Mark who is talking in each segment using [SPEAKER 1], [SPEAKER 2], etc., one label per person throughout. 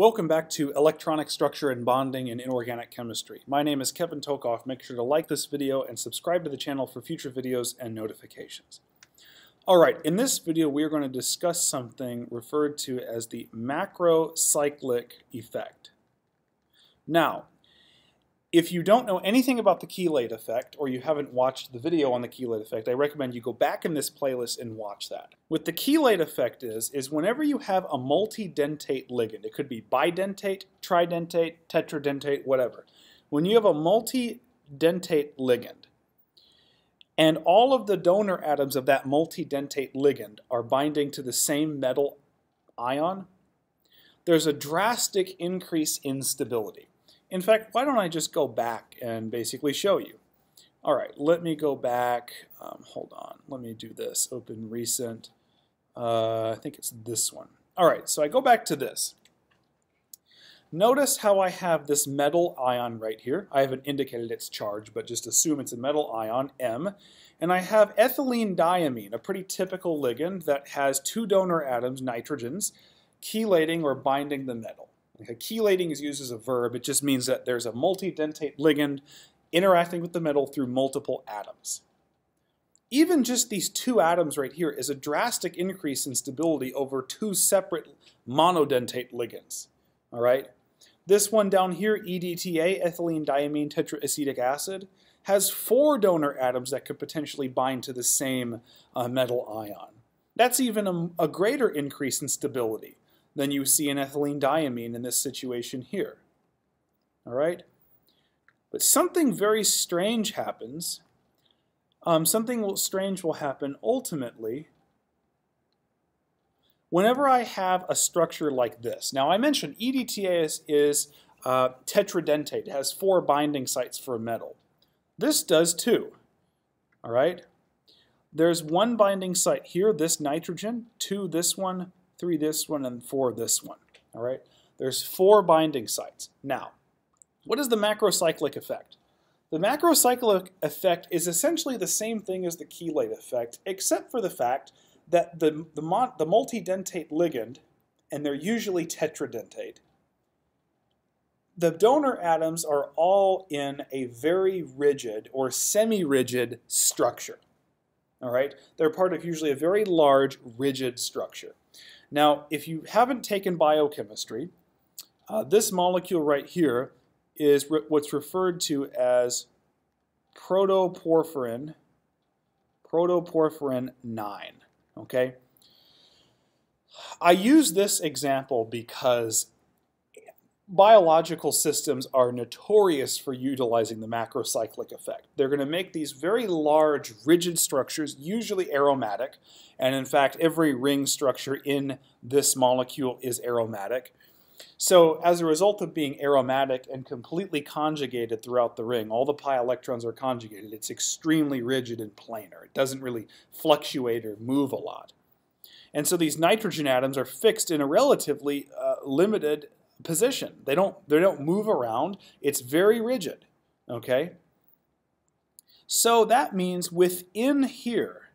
[SPEAKER 1] Welcome back to Electronic Structure and Bonding in Inorganic Chemistry. My name is Kevin Tokoph. Make sure to like this video and subscribe to the channel for future videos and notifications. Alright, in this video we are going to discuss something referred to as the macrocyclic effect. Now, if you don't know anything about the chelate effect, or you haven't watched the video on the chelate effect, I recommend you go back in this playlist and watch that. What the chelate effect is, is whenever you have a multidentate ligand, it could be bidentate, tridentate, tetradentate, whatever. When you have a multidentate ligand, and all of the donor atoms of that multidentate ligand are binding to the same metal ion, there's a drastic increase in stability. In fact, why don't I just go back and basically show you? All right, let me go back. Um, hold on. Let me do this. Open recent. Uh, I think it's this one. All right, so I go back to this. Notice how I have this metal ion right here. I haven't indicated its charge, but just assume it's a metal ion, M. And I have ethylene diamine, a pretty typical ligand that has two donor atoms, nitrogens, chelating or binding the metal. Okay, chelating is used as a verb. It just means that there's a multidentate ligand interacting with the metal through multiple atoms. Even just these two atoms right here is a drastic increase in stability over two separate monodentate ligands. All right? This one down here, EDTA, ethylene diamine tetraacetic acid, has four donor atoms that could potentially bind to the same uh, metal ion. That's even a, a greater increase in stability than you see in ethylene diamine in this situation here. All right? But something very strange happens. Um, something strange will happen ultimately whenever I have a structure like this. Now, I mentioned EDTA is, is uh, tetradentate. It has four binding sites for a metal. This does too. All right? There's one binding site here, this nitrogen, two this one, three this one, and four this one. All right, there's four binding sites. Now, what is the macrocyclic effect? The macrocyclic effect is essentially the same thing as the chelate effect, except for the fact that the, the, the multidentate ligand, and they're usually tetradentate, the donor atoms are all in a very rigid or semi-rigid structure. All right, they're part of usually a very large rigid structure. Now, if you haven't taken biochemistry, uh, this molecule right here is re what's referred to as protoporphyrin, protoporphyrin 9, okay? I use this example because biological systems are notorious for utilizing the macrocyclic effect. They're going to make these very large, rigid structures, usually aromatic, and in fact, every ring structure in this molecule is aromatic. So as a result of being aromatic and completely conjugated throughout the ring, all the pi electrons are conjugated, it's extremely rigid and planar. It doesn't really fluctuate or move a lot. And so these nitrogen atoms are fixed in a relatively uh, limited position. They don't they don't move around. It's very rigid. Okay? So that means within here,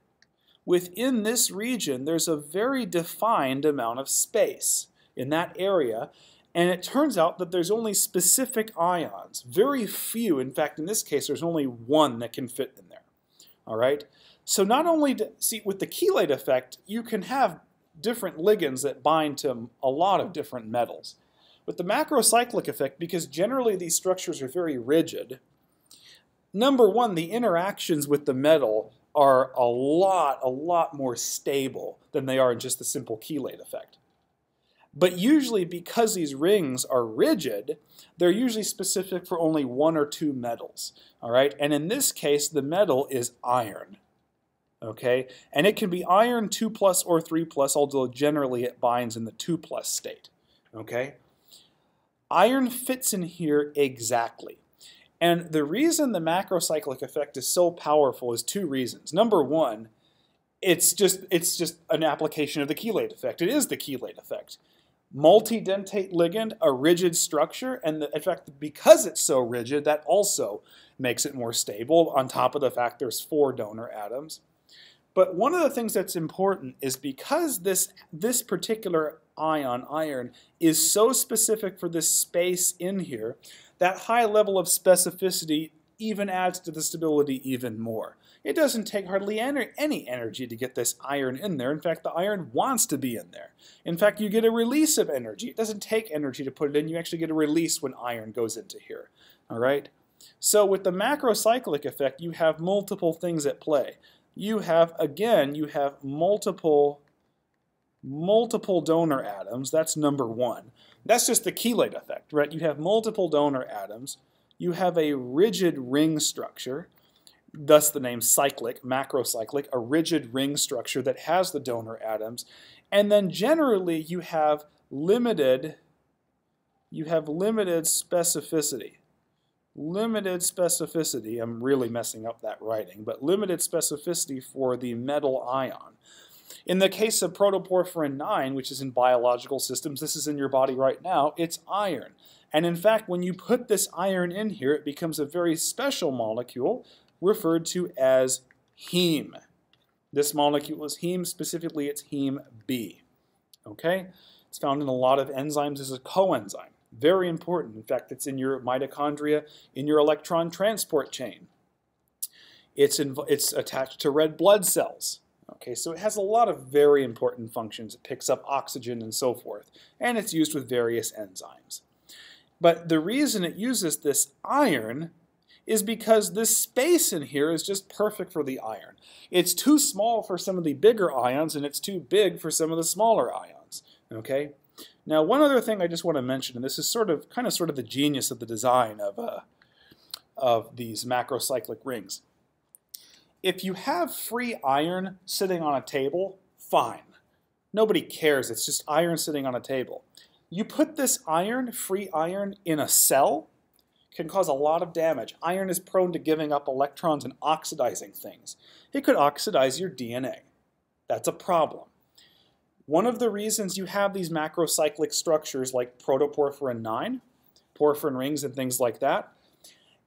[SPEAKER 1] within this region, there's a very defined amount of space in that area. And it turns out that there's only specific ions, very few. In fact, in this case, there's only one that can fit in there. All right? So not only, to, see, with the chelate effect, you can have different ligands that bind to a lot of different metals. With the macrocyclic effect, because generally these structures are very rigid, number one, the interactions with the metal are a lot, a lot more stable than they are in just the simple chelate effect. But usually because these rings are rigid, they're usually specific for only one or two metals. All right, and in this case, the metal is iron. Okay, and it can be iron 2 plus or 3 plus, although generally it binds in the 2 plus state. Okay, Iron fits in here exactly. And the reason the macrocyclic effect is so powerful is two reasons. Number one, it's just it's just an application of the chelate effect. It is the chelate effect. Multidentate ligand, a rigid structure, and the, in fact, because it's so rigid, that also makes it more stable. On top of the fact there's four donor atoms. But one of the things that's important is because this, this particular ion, iron, is so specific for this space in here, that high level of specificity even adds to the stability even more. It doesn't take hardly any energy to get this iron in there. In fact, the iron wants to be in there. In fact, you get a release of energy. It doesn't take energy to put it in. You actually get a release when iron goes into here. All right? So with the macrocyclic effect, you have multiple things at play. You have, again, you have multiple multiple donor atoms. That's number one. That's just the chelate effect, right? You have multiple donor atoms you have a rigid ring structure, thus the name cyclic, macrocyclic, a rigid ring structure that has the donor atoms. And then generally you have limited you have limited specificity. Limited specificity, I'm really messing up that writing, but limited specificity for the metal ion. In the case of protoporphyrin 9, which is in biological systems, this is in your body right now, it's iron. And in fact, when you put this iron in here, it becomes a very special molecule referred to as heme. This molecule is heme, specifically it's heme B. Okay? It's found in a lot of enzymes as a coenzyme. Very important. In fact, it's in your mitochondria, in your electron transport chain. It's, it's attached to red blood cells. Okay, so it has a lot of very important functions. It picks up oxygen and so forth, and it's used with various enzymes. But the reason it uses this iron is because this space in here is just perfect for the iron. It's too small for some of the bigger ions, and it's too big for some of the smaller ions. Okay. Now, one other thing I just want to mention, and this is sort of, kind of, sort of the genius of the design of uh, of these macrocyclic rings. If you have free iron sitting on a table, fine. Nobody cares. It's just iron sitting on a table. You put this iron, free iron, in a cell, can cause a lot of damage. Iron is prone to giving up electrons and oxidizing things. It could oxidize your DNA. That's a problem. One of the reasons you have these macrocyclic structures like protoporphyrin 9, porphyrin rings and things like that,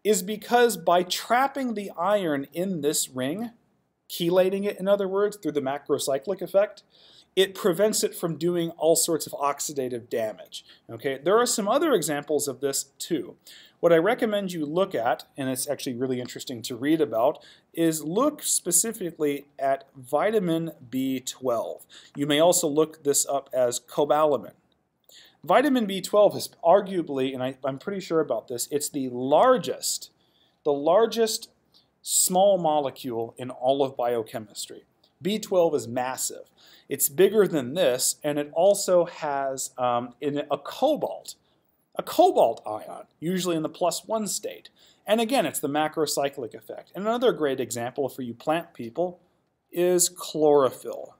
[SPEAKER 1] is because by trapping the iron in this ring, chelating it in other words through the macrocyclic effect, it prevents it from doing all sorts of oxidative damage. Okay, There are some other examples of this too. What I recommend you look at, and it's actually really interesting to read about, is look specifically at vitamin B12. You may also look this up as cobalamin. Vitamin B12 is arguably, and I, I'm pretty sure about this, it's the largest, the largest small molecule in all of biochemistry. B12 is massive. It's bigger than this, and it also has um, in a cobalt, a cobalt ion, usually in the plus one state. And again, it's the macrocyclic effect. And another great example for you plant people is chlorophyll.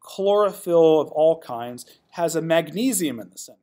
[SPEAKER 1] Chlorophyll of all kinds has a magnesium in the center.